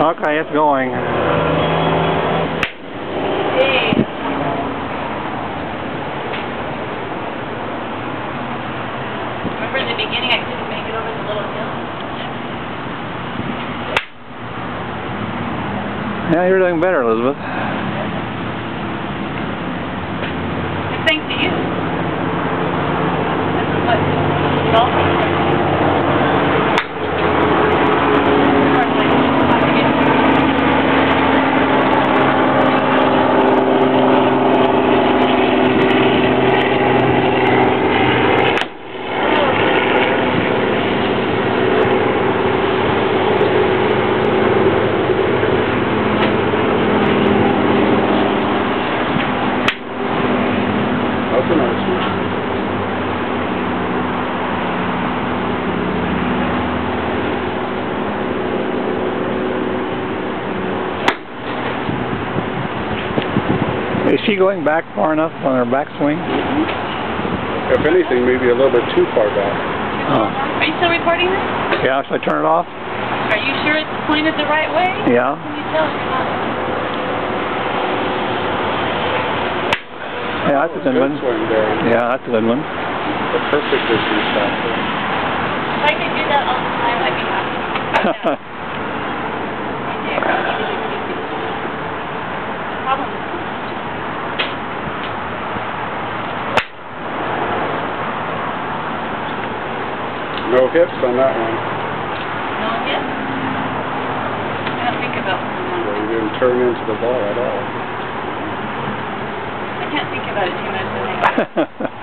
Okay, it's going. Hey. Remember in the beginning I couldn't make it over the little hill? Yeah, you're doing better, Elizabeth. Thanks to you. This is what golf That's a nice one. Is she going back far enough on her backswing? Mm-hmm. If anything, maybe a little bit too far back. Oh. Are you still recording this? Yeah, should I turn it off? Are you sure it's pointed the right way? Yeah. Can you tell if you're not? Yeah, that's a good one. swing. Yeah, that's a good one. The perfect distance back there. If I could do that all the time, I'd be happy. No hips on that one. no hips? I don't think about So someone. you didn't turn into the ball at all. I can't think about it too much. I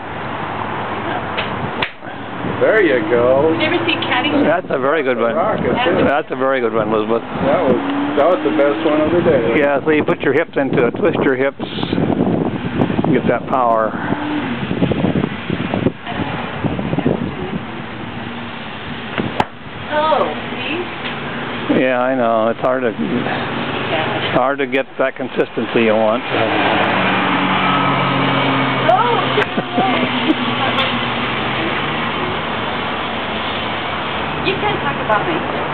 There you go. You ever see Caddy? that's a very good one. Rock. That's a very good one, Elizabeth. That was that was the best one of the day. Yeah, so you put your hips into it, twist your hips, get that power. Oh, see? Yeah, I know. It's hard to Yeah. hard to get that consistency you want. Oh, you can't talk about me.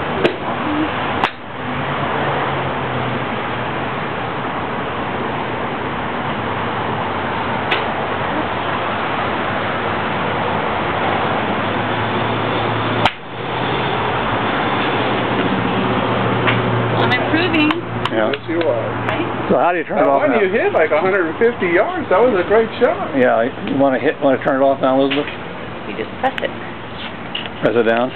Improving, Yeah. Yes, you are. right? So how do you turn it That off one now? you hit like 150 yards. That was a great shot. Yeah, you want to hit, want to turn it off now, Elizabeth? You just press it. Press it down.